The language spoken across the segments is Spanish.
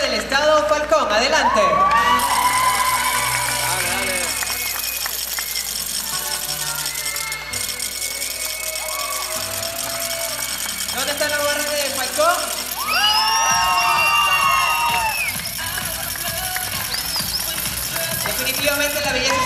del estado Falcón. Adelante. ¿Dónde está la barras de Falcón? Definitivamente la belleza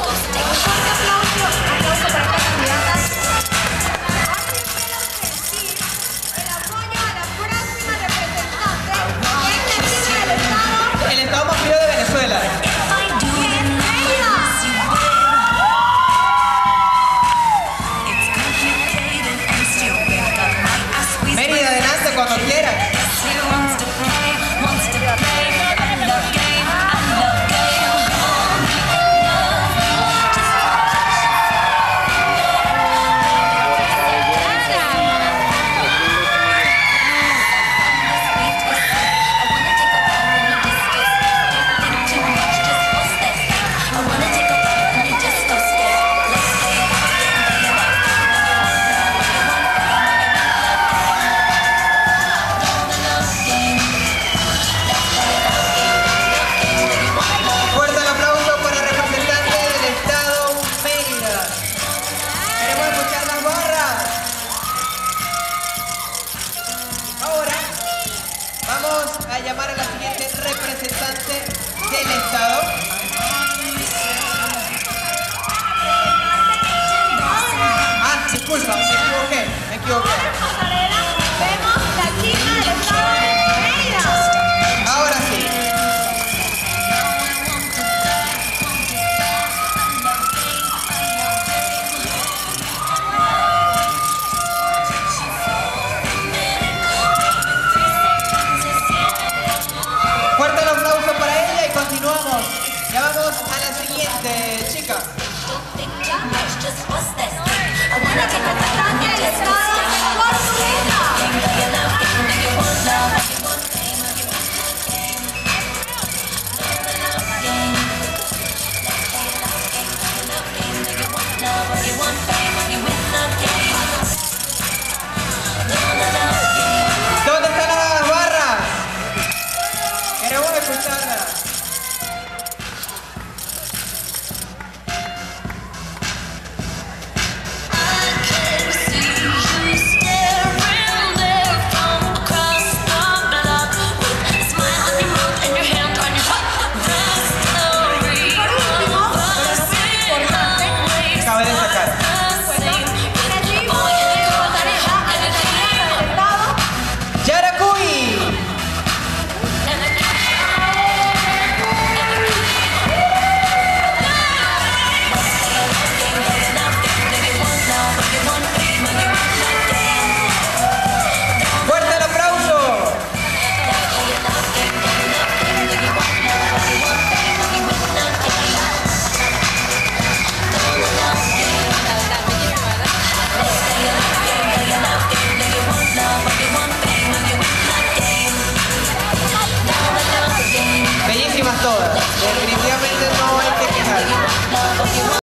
Let's.